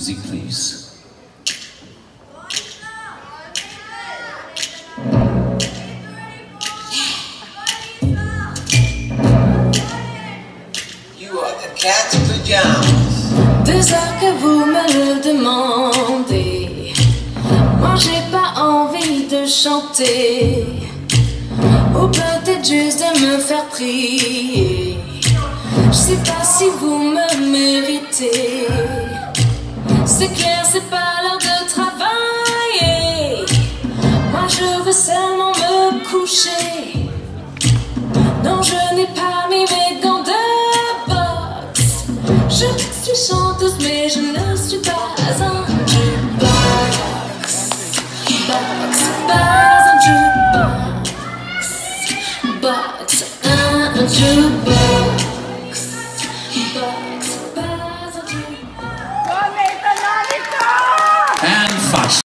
Music, please. You are the cat's pajamas. Deux heures que vous me le demandez. Moi j'ai pas envie de chanter. Ou peut-être juste de me faire prier. Je sais pas si vous me méritez. C'est clair, c'est pas l'heure de travailler. Moi je veux seulement me coucher. Non, je n'ai pas mis mes gants de boxe. Je suis chanteuse, mais je ne suis pas un jukebox. Box, pas un jukebox. Box, un jukebox. Box, pas